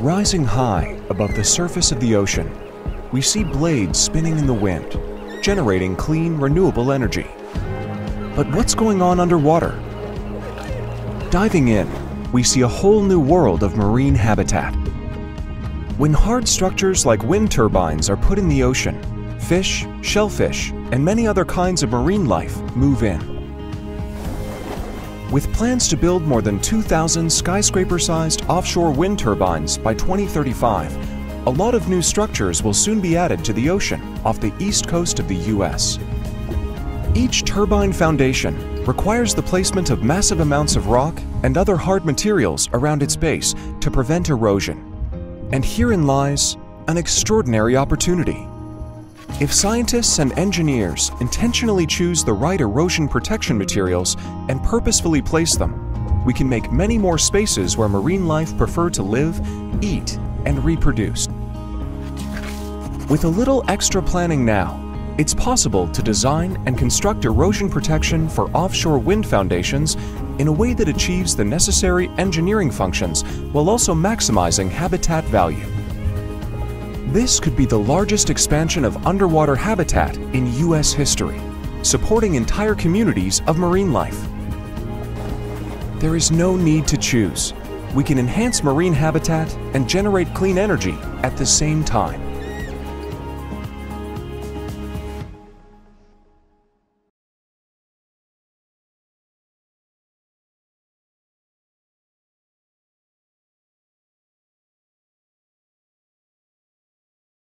Rising high above the surface of the ocean, we see blades spinning in the wind, generating clean, renewable energy. But what's going on underwater? Diving in, we see a whole new world of marine habitat. When hard structures like wind turbines are put in the ocean, fish, shellfish, and many other kinds of marine life move in. With plans to build more than 2,000 skyscraper-sized offshore wind turbines by 2035, a lot of new structures will soon be added to the ocean off the east coast of the U.S. Each turbine foundation requires the placement of massive amounts of rock and other hard materials around its base to prevent erosion. And herein lies an extraordinary opportunity. If scientists and engineers intentionally choose the right erosion protection materials and purposefully place them, we can make many more spaces where marine life prefer to live, eat, and reproduce. With a little extra planning now, it's possible to design and construct erosion protection for offshore wind foundations in a way that achieves the necessary engineering functions while also maximizing habitat value. This could be the largest expansion of underwater habitat in U.S. history, supporting entire communities of marine life. There is no need to choose. We can enhance marine habitat and generate clean energy at the same time.